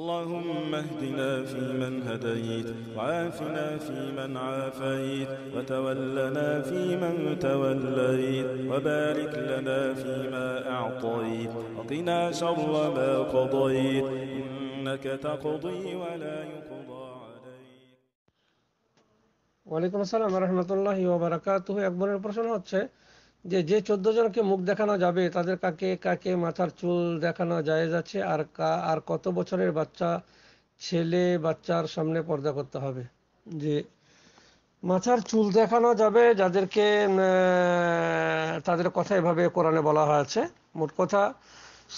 اللهم اهدنا فيمن هديت وعافنا فيمن عافيت وتولنا فيمن توليت وبارك لنا فيما أعطيت وقنا شر ما قضيت إنك تقضي ولا يقضى عليك ওয়ালাইকুম আসসালাম রহমতুল্লাহ বারাকাত একবারের প্রশ্ন হচ্ছে যে যে চোদ্দ জনকে মুখ দেখানো যাবে, তাদের কাকে কাকে মাথার চুল দেখানো জায়েজ আছে, আর কা, আর কত বছরের বাচ্চা, ছেলে, বাচ্চার সামনে পর্দা করতে হবে? যে, মাথার চুল দেখানো যাবে, যাদেরকে তাদের কথা এভাবে কোরআনে বলা হয়েছে। মোট কথা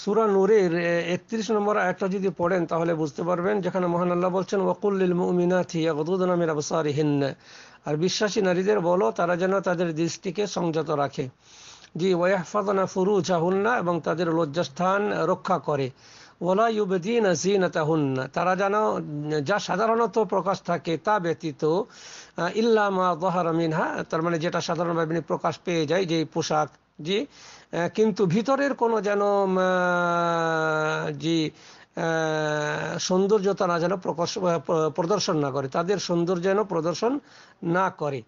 সুরা নূরের একত্রিশ নম্বর আয়াতটা যদি পড়েন, তাহলে বুঝতে পারবেন, যেখানে মহান আল্লাহ বলছেন ওয়াকুল্লিল মুমিনাথি ইয়াগদুদনা মিন আবসারিহিন্না। আর বিশ্বাসী নারীদের বলো, তারা যেন তাদের দৃষ্টিকে সংযত রাখে। জি ওয়াহফাদনা ফুরুজাহুন্না এবং তাদের লজ্জাস্থান রক্ষা করে। ওলা ইউবেদিন জিনাতাহুন্না তারা যেন, যা সাধারণত প্রকাশ থাকে তা ব্যতীত ইল্লা মা দহারা মিনহা তার মানে যেটা সাধারণভাবে প্রকাশ পেয়ে যায় যে পোশাক জি কিন্তু ভিতরের কোনো যেন জি সৌন্দর্যতা না যেন প্রকাশ প্রদর্শন না করে। তাদের সৌন্দর্য যেন প্রদর্শন না করে।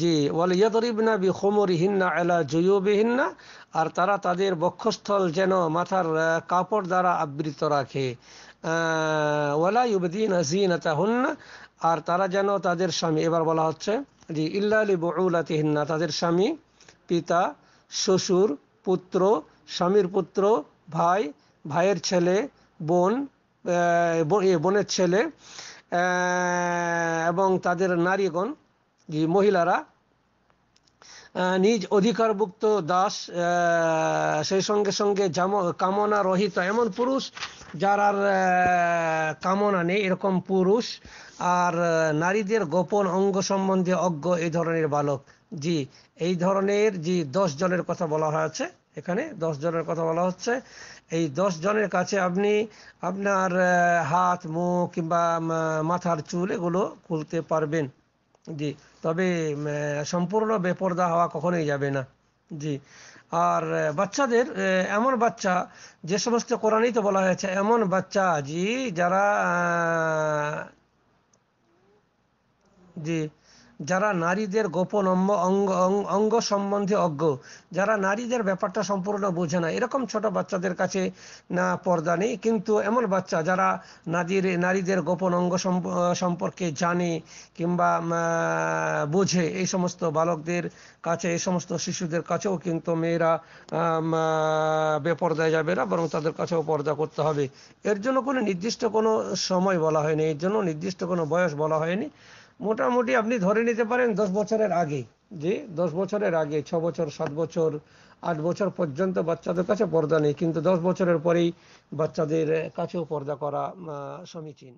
জি, ওয়াল ইয়াদরিবনা বি খুমরিহিন্না আলা জুয়ুবিহিন্না, আর তারা তাদের বক্ষস্থল যেন মাথার কাপড় দ্বারা আবৃত রাখে। ওয়ালা ইউবদিনা জিনাতাহুন্না আর তারা যেন তাদের স্বামী, এবার বলা হচ্ছে, জি, ইল্লা বুউলাতিহিন্না তাদের স্বামী, পিতা শ্বশুর, পুত্র, স্বামীর পুত্র, ভাই, ভাইয়ের ছেলে, বোন বোনের ছেলে এবং তাদের নারীগণ যে মহিলারা। নিজ অধিকারভুক্ত দাস সেই সঙ্গে সঙ্গে কামনা রহিত এমন পুরুষ যার আর কামনা নেই, এরকম পুরুষ। আর নারীদের গোপন অঙ্গ সম্বন্ধে অজ্ঞ এই ধরনের বালক। জি, এই ধরনের যে দশ জনের কথা বলা হয়েছে, এখানে দশ জনের কথা বলা হচ্ছে। এই দশ জনের কাছে আপনি আপনার হাত, মুখ কিংবা মাথার চুল এগুলো খুলতে পারবেন। জি, তবে সম্পূর্ণ বেপর্দা হওয়া কখনোই যাবে না। জি, আর বাচ্চাদের এমন বাচ্চা, যে সমস্ত কোরআনই তো বলা হয়েছে, এমন বাচ্চা, জি, যারা জি যারা নারীদের গোপন অঙ্গ অঙ্গ সম্বন্ধে অজ্ঞ, যারা নারীদের ব্যাপারটা সম্পূর্ণ বোঝে না, এরকম ছোট বাচ্চাদের কাছে না, পর্দা নেই। কিন্তু এমন বাচ্চা যারা নারীর, নারীদের গোপন অঙ্গ সম্প- সম্পর্কে জানে কিংবা বোঝে, এই সমস্ত বালকদের কাছে, এই সমস্ত শিশুদের কাছেও কিন্তু মেয়েরা বেপর্দায় যাবে না, বরং তাদের কাছেও পর্দা করতে হবে। এর জন্য কোনো নির্দিষ্ট কোনো সময় বলা হয়নি, এর জন্য নির্দিষ্ট কোনো বয়স বলা হয়নি। মোটামুটি আপনি ধরে নিতে পারেন দশ বছরের আগে। যে দশ বছরের আগে, ছ বছর, সাত বছর, আট বছর পর্যন্ত বাচ্চাদের কাছে পর্দা নেই, কিন্তু দশ বছরের পরেই বাচ্চাদের কাছেও পর্দা করা সমীচীন।